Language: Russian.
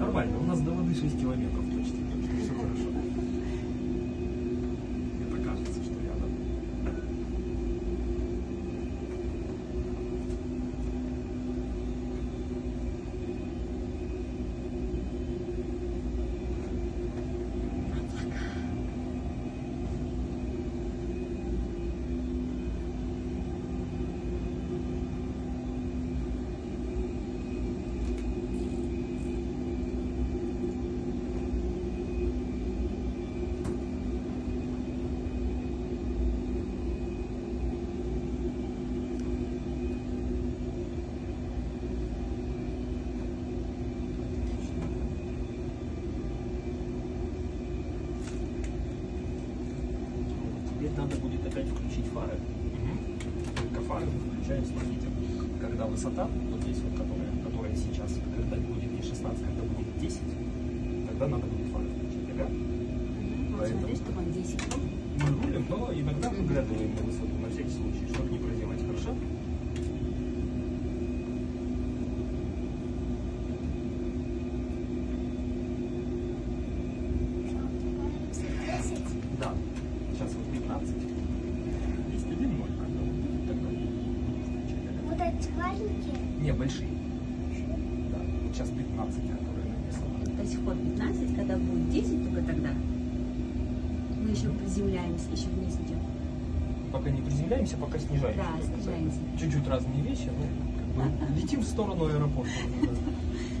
нормально. У нас до воды 6 километров. Теперь надо будет опять включить фары. Только фары мы включаем, смотрите, когда высота, вот здесь вот, которая, которая сейчас, когда будет не 16, когда будет 10, тогда надо будет фары включить. Ага. Поэтому- смотри, чтобы он 10 был. Мы рулим, но иногда выглядываем на высоту, на всякий случай, чтобы не прозевать, хорошо? Да. Сейчас вот 15. Есть один ноль, когда вот. Ага. Вот эти маленькие. Не, большие. Да. Вот сейчас 15, которые написано. До сих пор 15, когда будет 10, только тогда мы еще приземляемся, еще вниз идем. Пока не приземляемся, пока снижаемся. Да, снижаемся. Чуть-чуть разные вещи, но как бы летим в сторону аэропорта.